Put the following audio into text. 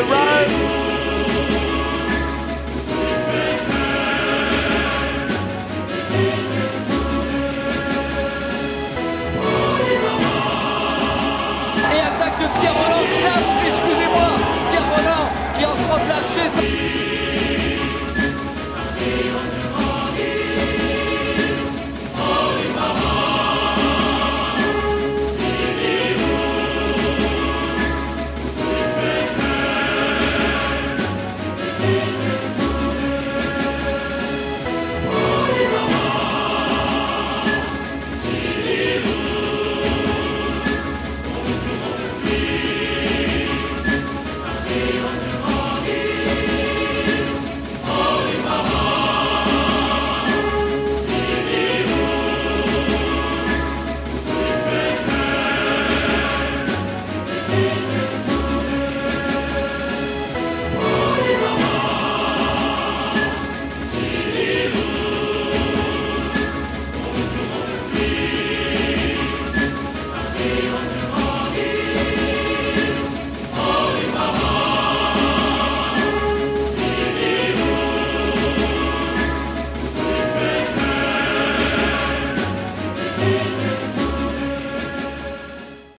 the road. Et attaque de Pierre Roland, lâche be